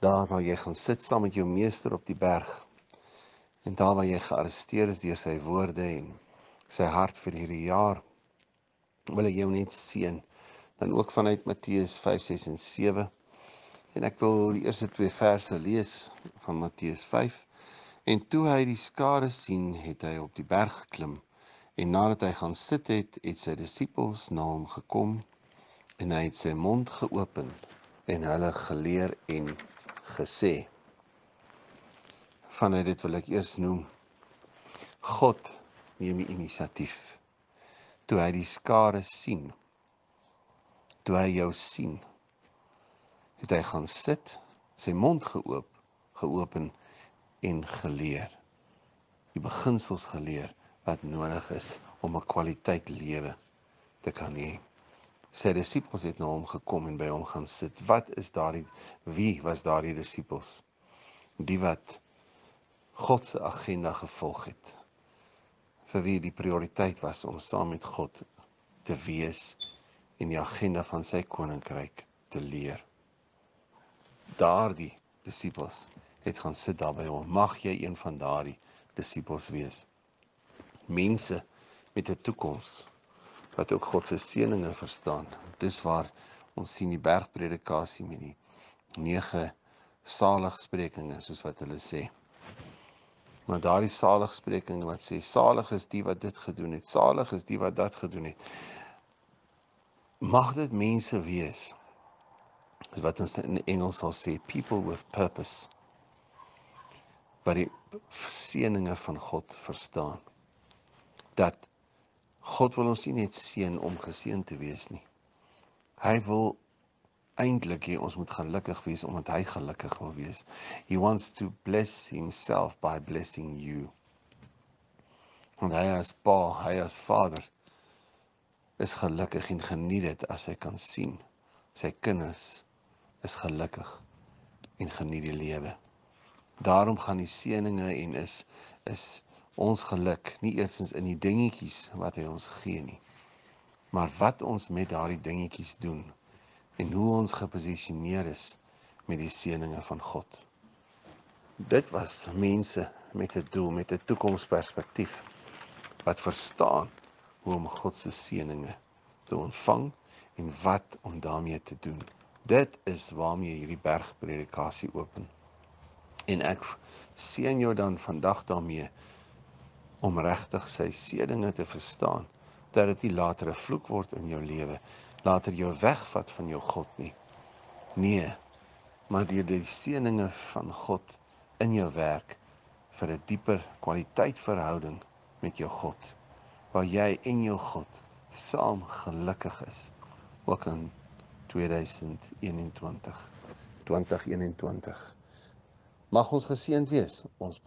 daar waar jy gaan sit saam met jou meester op die berg en daar waar jy gearresteer is deur sy woorde en sy hart vir hierdie jaar wil ek jou net seën. Dan ook vanuit Matteus 5 6 en 7 en ek wil die eerste twee verse lees van Matteus 5 en toe hy die skare sien het hy op die berg geklim. En nadat hy gaan sit het het sy disippels na hom gekom en hy het sy mond geopen en hulle geleer en gesê. Vanuit dit wil ek eers noem God neem die inisiatief toe hy die skare sien toe hy jou sien het hy gaan sit sy mond geoop geopen en geleer. Die beginsels geleer wat nodig is om 'n kwaliteit lewe te kan hê sy disippels het na hom gekom en by hom gaan sit. Wat is daardie wie was daardie disippels? Die wat God se agenda gevolg het. Vir wie die prioriteit was om saam met God te wees en die agenda van sy koninkryk te leer. Daardie disippels het gaan sit daar by hom. Mag jy een van daardie disippels wees. Mense met 'n toekoms wat ook God se seëninge verstaan. Dis waar ons sien die bergpredikasie met die nege saligsprekinge soos wat hulle sê. Maar daardie saligsprekinge wat sê salig is die wat dit gedoen het, salig is die wat dat gedoen het. Mag dit mense wees wat ons in Engels sal sê people with purpose wat die seëninge van God verstaan. Dat God wil ons nie net seën om geseën te wees nie. Hy wil eintlik hê ons moet gelukkig wees omdat hy gelukkig wil wees. He wants to bless himself by blessing you. Want hy as Pa, hy as Vader is gelukkig en geniet dit as hy kan sien sy kinders is gelukkig en geniet die lewe. Daarom gaan die seëninge en is is ons geluk nie eers in die dingetjies wat hy ons gee nie maar wat ons met daardie dingetjies doen en hoe ons geposisioneer is met die seëninge van God. Dit was mense met 'n doel met 'n toekomsperspektief wat verstaan hoe om God se seëninge te ontvang en wat om daarmee te doen. Dit is waarmee hierdie bergpredikasie open. En ek seën jou dan vandag daarmee om regtig sy seëninge te verstaan dat dit nie later 'n vloek word in jou lewe later jou wegvat van jou God nie. Nee maar deur die seëninge van God in jou werk vir 'n dieper kwaliteit verhouding met jou God waar jy en jou God saam gelukkig is ook in 2021 2021 mag ons geseënd wees ons